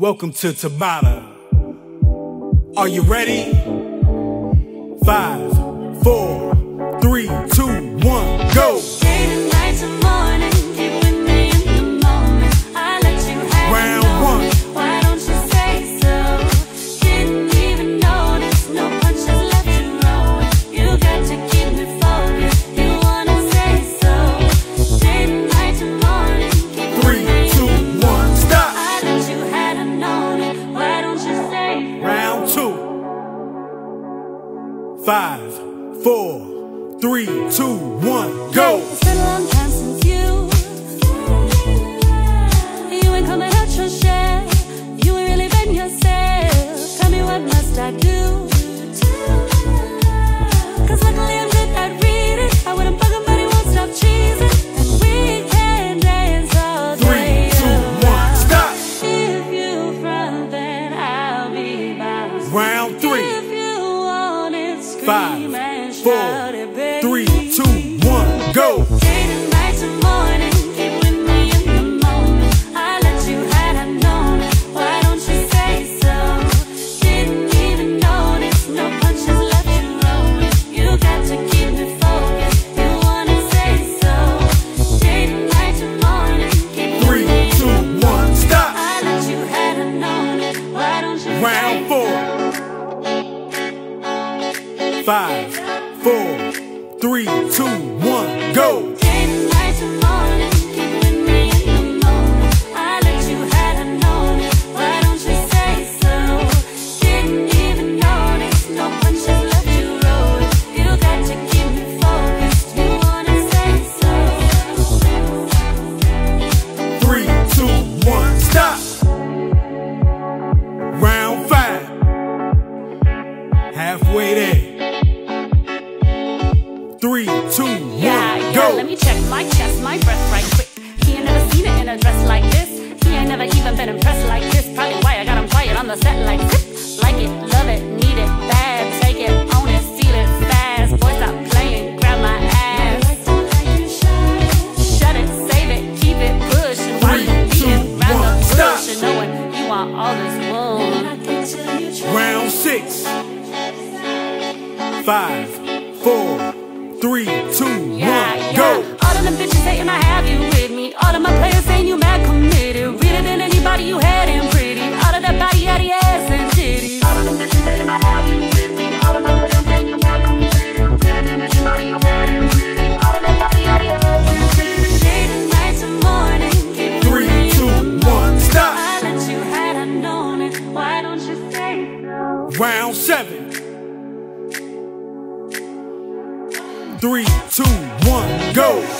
Welcome to Tabata. Are you ready? Five. five. on a set like Round seven. Three, two, one, go.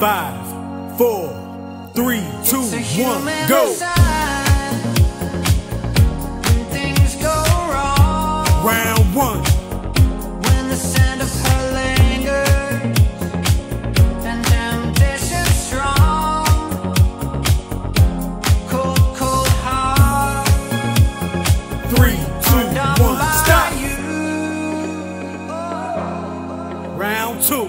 Five, four, three, two, one, go. Round one. When the scent of her lingers and ambition strong, cold, cold heart. Three, two, one, stop. Round two.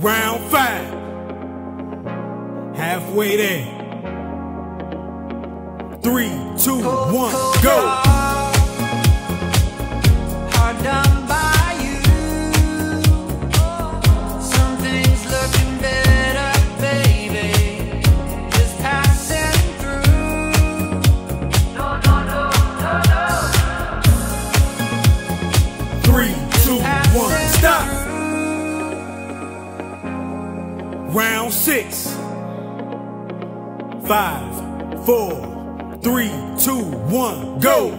Round five. Halfway there. Three, two, one, go. Round six. Five, four, three, two, one, go.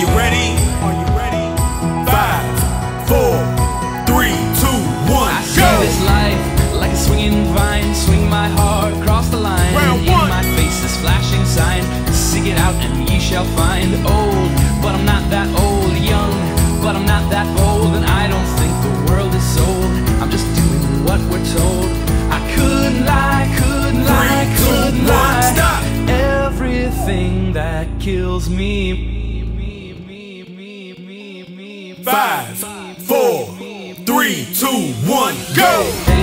you ready? Are you ready? Five, four, three, two, one, I go. See this life like a swinging vine, swing my heart across the line. Round one. In my face, this flashing sign, seek it out and ye shall find. Oh, two, one, go!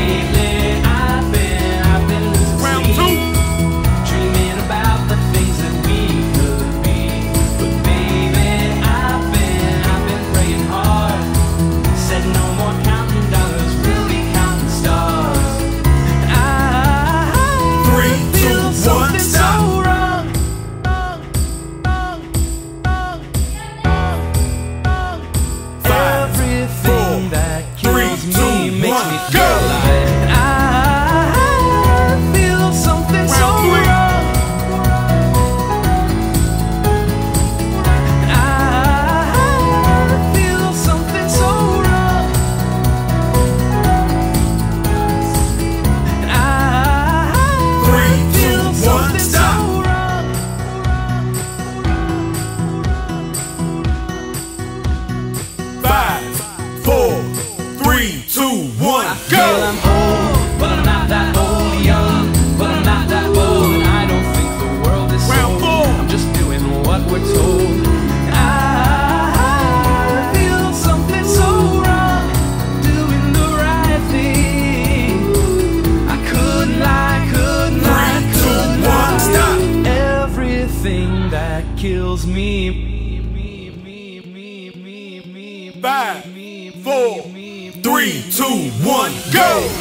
go!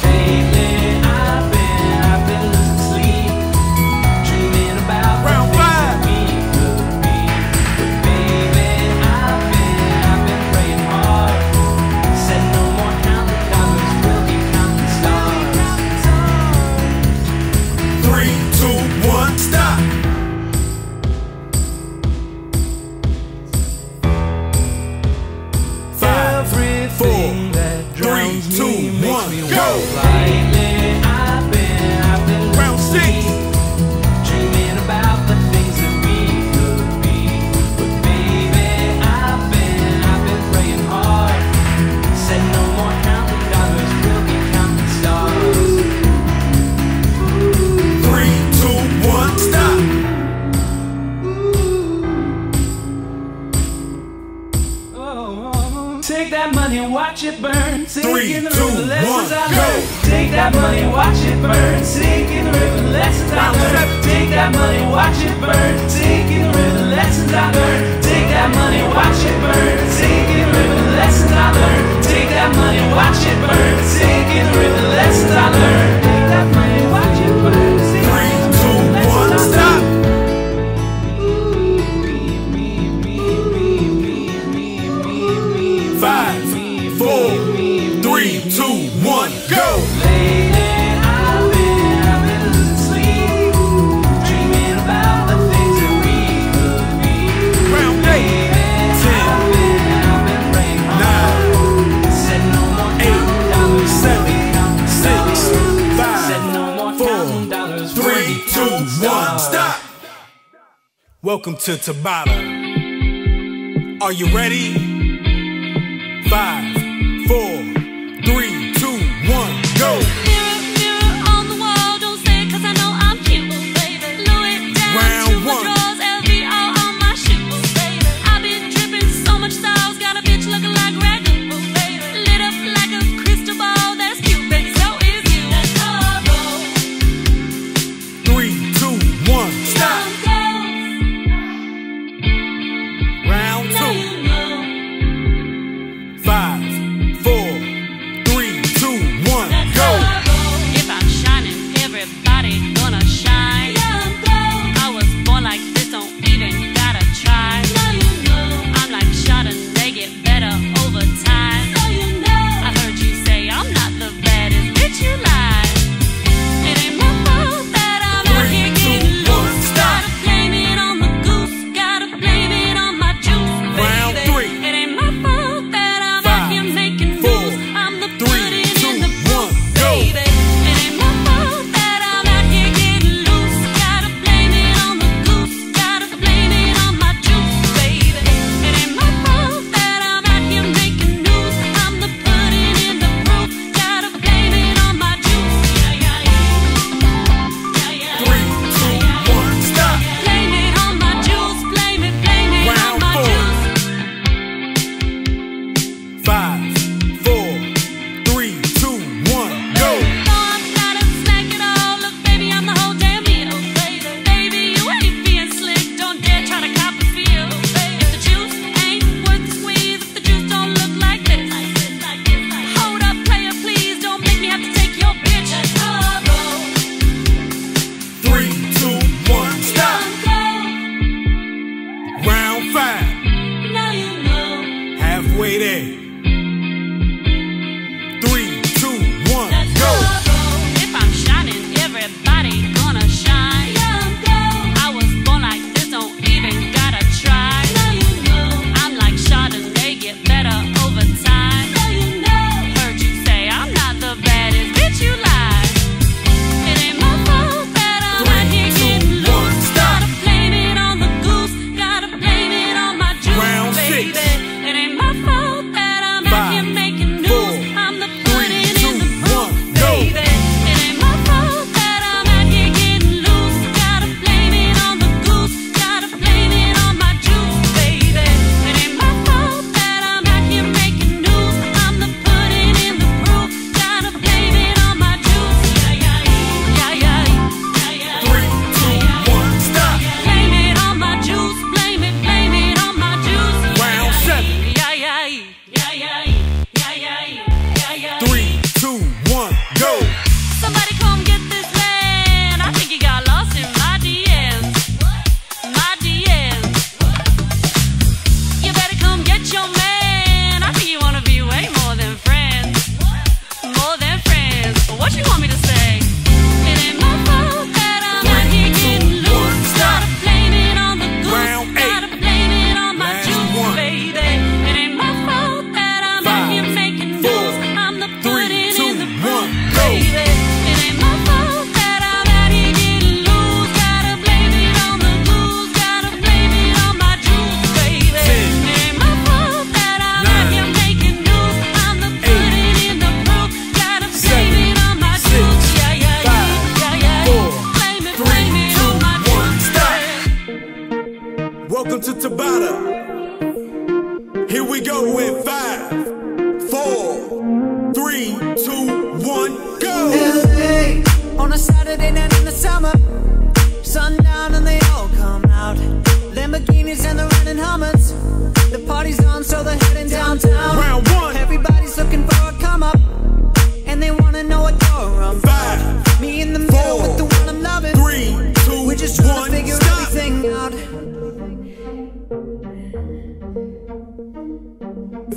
that money, watch it burn. Sink in the river, lessons I learned. Take that money, watch it burn. Sink in the river, lessons I learned. Welcome to Tabata. Are you ready? Five.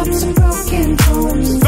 up some broken bones.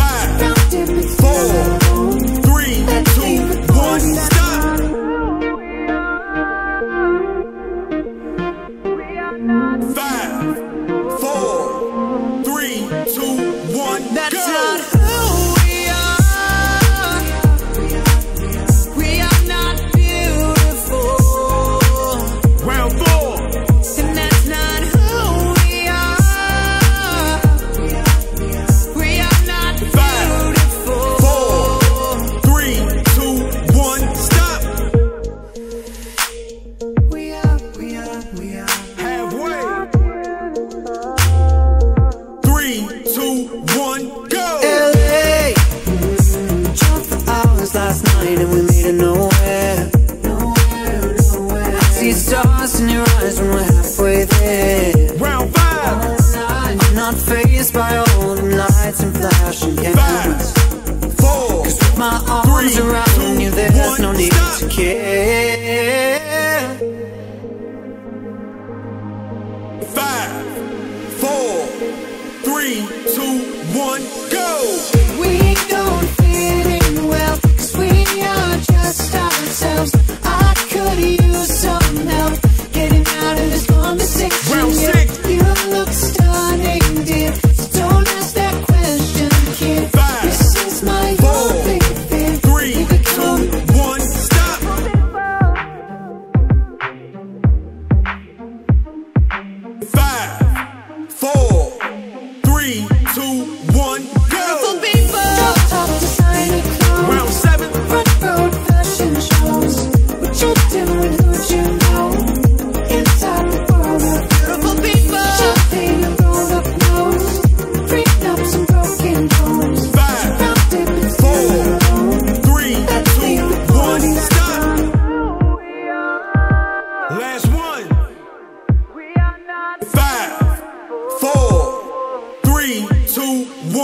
look stunning, dear.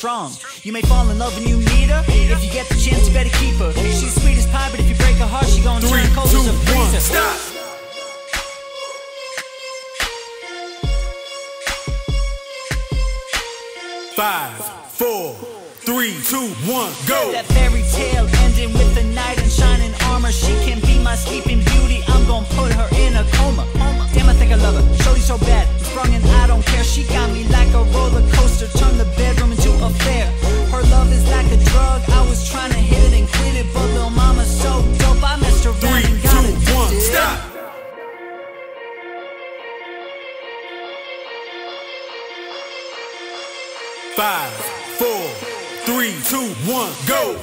Strong. You may fall in love when you meet her. If you get the chance, you better keep her. She's sweet as pie, but if you break her heart, she gon' Three, turn cold two, as a one, freezer. stop. Five, four, three, two, one, go. That fairy tale ending with a knight in shining armor. She can be my sleeping beauty. I'm gonna put her in a coma. Damn, I love her. Shorty so bad, sprung and I don't care. She got me like a roller coaster. Turn the bedroom into a fair. Her love is like a drug. I was trying to hit it and quit it, but little mama's so dope. I messed around Three, and got two, one, stop. Five, four, three, two, one, go.